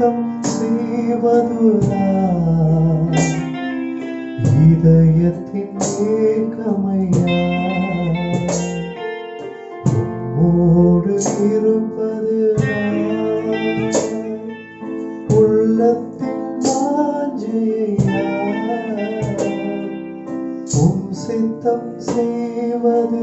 சித்தம் செய்வதுதான் இதயத்தின் ஏக்கமையா. உம்மோடு இருப்பதுதான் உள்ளத்தின் வாஞ்சையா உம் சித்தம் செய்வது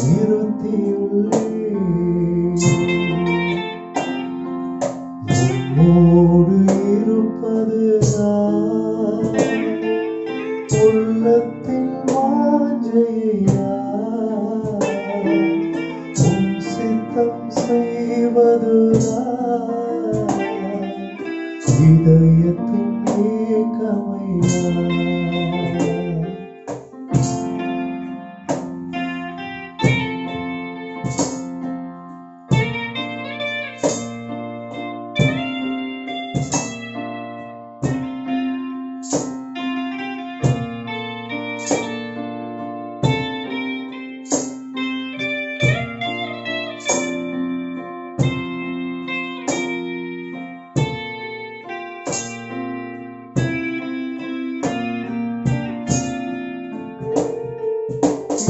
நிறுத்தியுள்ளே. உம்மோடு உள்ளத்தின் வாஞ்சையா. உம் சித்தம் செய்வதுதான். இதயத்தின் ஏக்கமையா.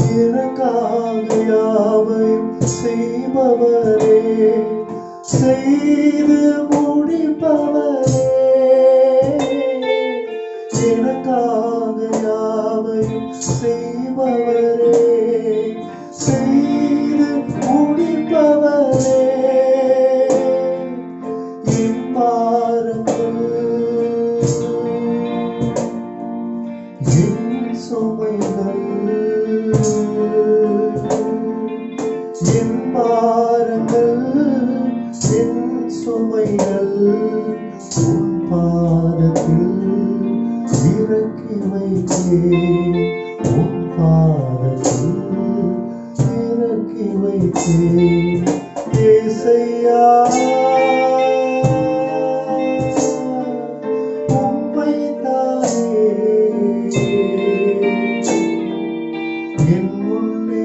எனக்காக யாவையும் செய்பவரே. செய்து முடிப்பவரே உன்னே